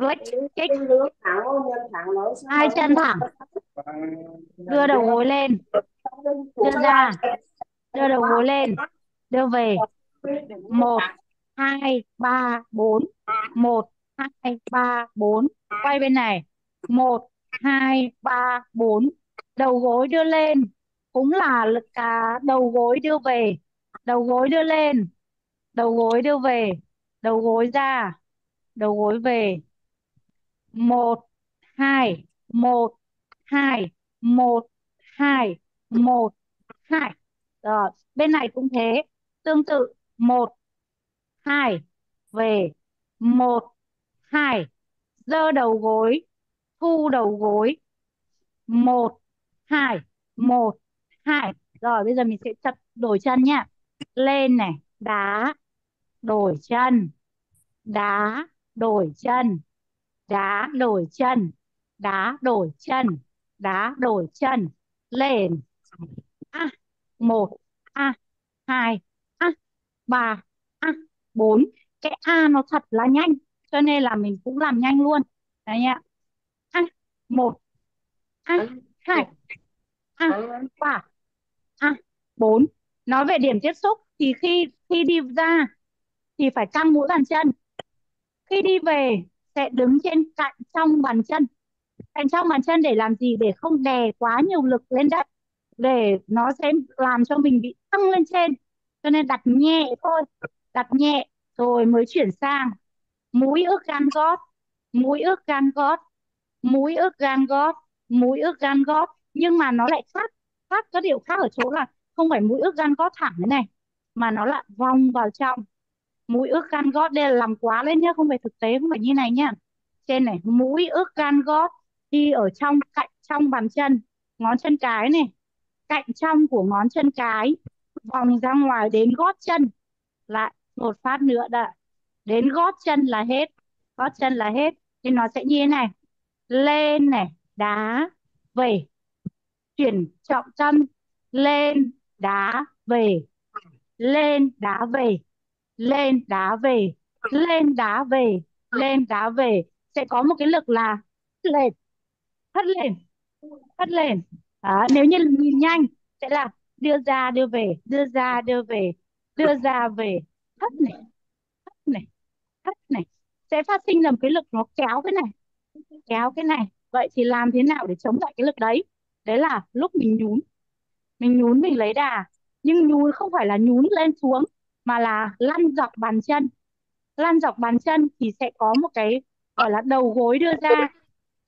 lưỡi xuống hai chân thẳng. Đưa đầu gối lên. Đưa ra. Đưa đầu gối lên. Đưa về. Một hai ba bốn. Một hai ba bốn. Quay bên này. Một hai ba bốn. Đầu gối đưa lên. Cũng là lực cả đầu gối đưa về. Đầu gối đưa lên. Đầu gối đưa về. Đầu gối ra. Đầu gối về một, hai một hai một hai một, hai. Rồi, bên này cũng thế. Tương tự, một, hai, về, một, hai. Giơ đầu gối, thu đầu gối. Một, hai một, hai. Rồi, bây giờ mình sẽ chập đổi chân nhá. Lên này, đá, đổi chân. Đá, đổi chân đá đổi chân. Đá đổi chân. Đá đổi chân. Lên. A. Một. A. Hai. A. Ba. A. Bốn. Cái a nó thật là nhanh, cho nên là mình cũng làm nhanh luôn. Đấy nhá. A. Một. A. Hai. A. Ba. A. Bốn. Nói về điểm tiếp xúc thì khi khi đi ra thì phải căng mũi bàn chân. Khi đi về sẽ đứng trên cạnh trong bàn chân. Cạnh trong bàn chân để làm gì? Để không đè quá nhiều lực lên đất, để nó sẽ làm cho mình bị tăng lên trên. Cho nên đặt nhẹ thôi, đặt nhẹ rồi mới chuyển sang. Mũi ức gan gót, mũi ức gan gót, mũi ức gan gót, mũi ức gan gót. Nhưng mà nó lại khác khác các điều khác ở chỗ là không phải mũi ức gan gót thẳng thế này, mà nó lại vòng vào trong mũi ước gan gót đây là làm quá lên nhá, không phải thực tế, không phải như này nhá. Trên này, mũi ước gan gót đi ở trong cạnh trong bàn chân, ngón chân cái này, cạnh trong của ngón chân cái, vòng ra ngoài đến gót chân. Lại một phát nữa đã đến gót chân là hết, gót chân là hết. Thì nó sẽ như thế này. Lên này, đá, về. Chuyển trọng tâm, lên, đá, về. Lên, đá, về lên đá về. Lên đá về. Lên đá về. Sẽ có một cái lực là lên. Hất lên. Hất lên. Đó, nếu như nhìn nhanh sẽ là đưa ra đưa về đưa ra đưa về đưa ra về. Hất này. Hất này. Hất này. Sẽ phát sinh ra một cái lực nó kéo cái này. Kéo cái này. Vậy thì làm thế nào để chống lại cái lực đấy? Đấy là lúc mình nhún. Mình nhún mình lấy đà. Nhưng nhún không phải là nhún lên xuống mà là lăn dọc bàn chân. Lăn dọc bàn chân thì sẽ có một cái, gọi là, đầu gối đưa ra.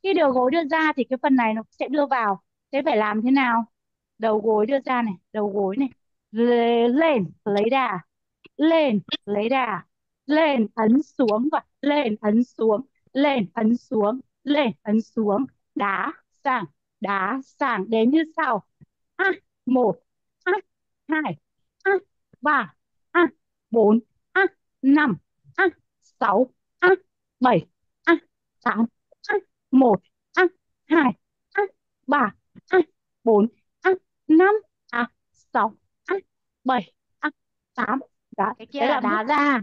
Khi đầu gối đưa ra thì cái phần này nó sẽ đưa vào. Thế phải làm thế nào? Đầu gối đưa ra này, đầu gối này. Lên, lấy đà. Lên, lấy đà. Lên, ấn xuống và lên, ấn xuống. Lên, ấn xuống. Lên, ấn xuống. Đá sang đá sang đến như sau. A một a hai a ba a bốn a năm a sáu a bảy a tám a một a hai a ba a bốn a năm a sáu a bảy a tám. Đó cái kia đấy là đá ra.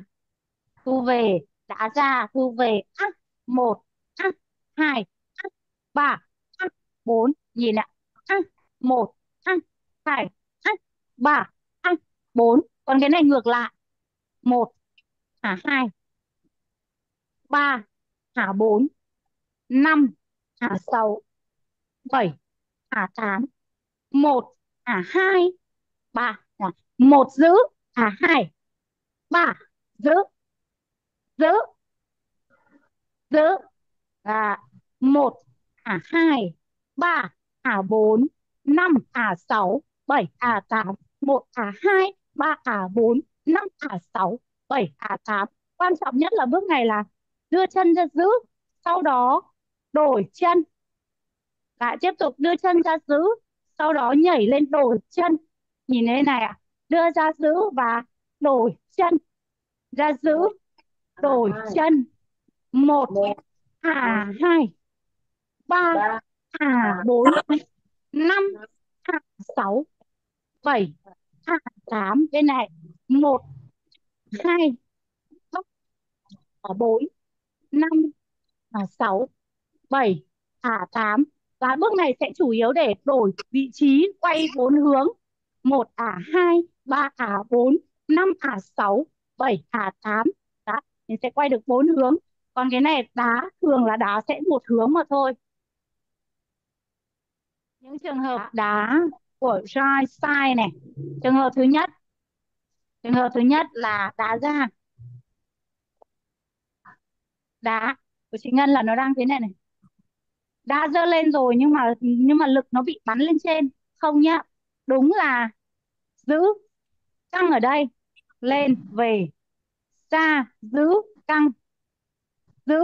Thu về đá ra thu về a một a hai a ba a bốn. Nhìn ạ a một a hai a ba a bốn. Còn cái này ngược lại một thả hai. Ba thả bốn. Năm thả sáu. Bảy thả tám. Một thả hai. Ba hả một giữ thả hai. Ba giữ. Giữ. Giữ. À, một à hai. Ba à bốn. Năm à sáu. Bảy à tám. Một à hai. Ba à bốn. Năm à sáu bảy. À tám. Quan trọng nhất là bước này là đưa chân ra giữ sau đó đổi chân. Lại tiếp tục đưa chân ra giữ sau đó nhảy lên đổi chân. Nhìn thế này ạ. Đưa ra giữ và đổi chân. Ra giữ đổi chân. Một. Một. À hai. ba. Ba. À bốn. Năm. À sáu. Bảy. À tám. Bên này. Một hai. Có bốn năm. Và sáu. Bảy. Thả tám. Và bước này sẽ chủ yếu để đổi vị trí, quay bốn hướng. Một ả hai, ba ả bốn, năm ả sáu, bảy ả tám. Đó mình sẽ quay được bốn hướng. Còn cái này đá, thường là đá sẽ một hướng mà thôi. Những trường hợp đá của right sai này. Trường hợp thứ nhất trường hợp thứ nhất là đá ra. Đá. Của chị Ngân là nó đang thế này này. Đã dơ lên rồi nhưng mà nhưng mà lực nó bị bắn lên trên. Không nhá. Đúng là giữ căng ở đây. Lên, về. Ra, giữ căng. Giữ,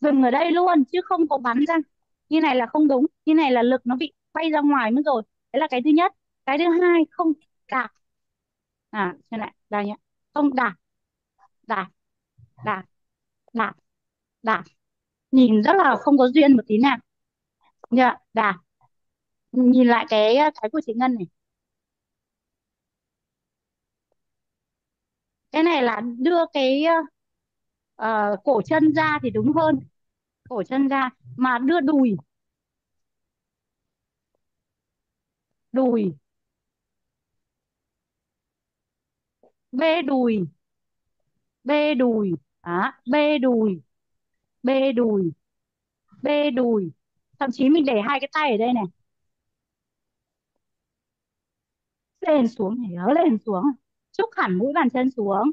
dừng ở đây luôn chứ không có bắn ra. Như này là không đúng. Như này là lực nó bị bay ra ngoài mất rồi. Đấy là cái thứ nhất. Cái thứ hai, không đạp à xem lại đây nhá. Không đạt đạt đạt đạt đạt nhìn rất là không có duyên một tí nào. Dạ đạt nhìn lại cái ờ, cái của chị Ngân này. Cái này là đưa cái uh, cổ chân ra thì đúng hơn. Cổ chân ra mà đưa đùi. Đùi. Bê đùi. Bê đùi. Á, bê đùi. Bê đùi. Bê đùi. Thậm chí mình để hai cái tay ở đây này. Lên xuống nhớ lên xuống. Chúc hẳn mũi bàn chân xuống.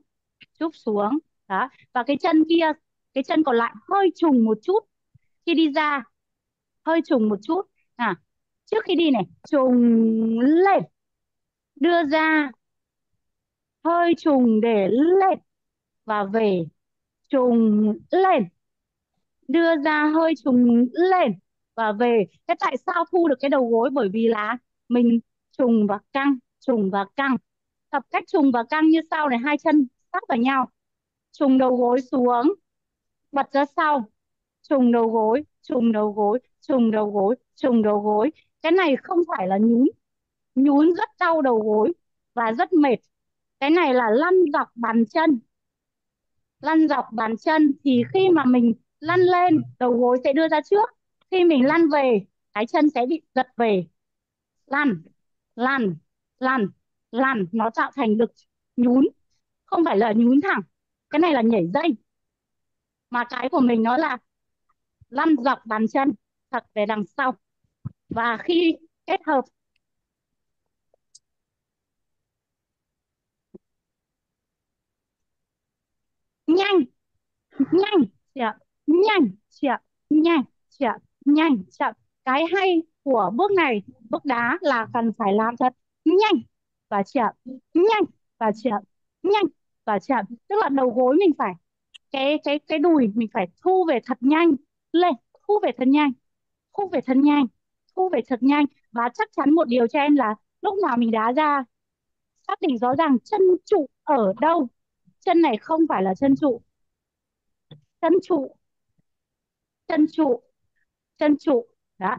Chúc xuống. Đó và cái chân kia cái chân còn lại hơi trùng một chút. Khi đi ra hơi trùng một chút. À trước khi đi này trùng lên. Đưa ra hơi trùng để lên và về. Trùng lên. Đưa ra hơi trùng lên và về. Thế tại sao thu được cái đầu gối? Bởi vì là mình trùng và căng, trùng và căng. Tập cách trùng và căng như sau này, hai chân sát vào nhau. Trùng đầu gối xuống, bật ra sau. Trùng đầu gối, trùng đầu gối, trùng đầu gối, trùng đầu gối. Cái này không phải là nhún. Nhún rất đau đầu gối và rất mệt cái này là lăn dọc bàn chân. Lăn dọc bàn chân thì khi mà mình lăn lên, đầu gối sẽ đưa ra trước. Khi mình lăn về, cái chân sẽ bị giật về. Lăn lăn lăn lăn. Nó tạo thành lực nhún. Không phải là nhún thẳng. Cái này là nhảy dây. Mà cái của mình nó là lăn dọc bàn chân, thật về đằng sau. Và khi kết hợp nhanh nhanh chậm. Nhanh chậm nhanh chậm nhanh, chậm. Cái hay của bước này, bước đá là cần phải làm thật nhanh và chậm. Nhanh và chậm, nhanh và chậm. Tức là đầu gối mình phải, cái cái cái đùi mình phải thu về thật nhanh, lên, thu về thật nhanh, thu về thật nhanh, thu về thật nhanh. Và chắc chắn một điều cho em là lúc nào mình đá ra, xác định rõ ràng chân trụ ở đâu. Chân này không phải là chân trụ chân trụ. Chân trụ. Chân trụ. Đó.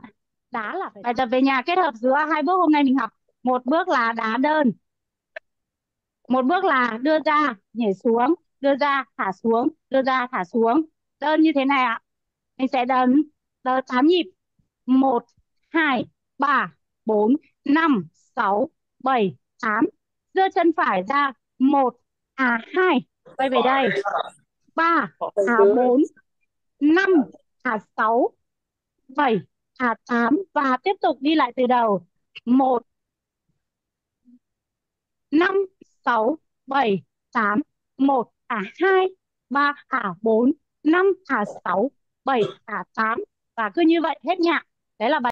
Đá là phải bài tập về nhà kết hợp giữa hai bước hôm nay mình học. Một bước là đá đơn. Một bước là đưa ra nhảy xuống đưa ra thả xuống đưa ra thả xuống. Đơn như thế này ạ. Mình sẽ đếm đếm tám nhịp. Một hai ba bốn năm sáu bảy tám. Đưa chân phải ra. Một à hai. Quay về đây ba à bốn năm à sáu bảy à tám và tiếp tục đi lại từ đầu. Một năm sáu bảy tám một à hai ba à bốn năm à sáu bảy à tám và cứ như vậy hết nhạc. Đấy là bài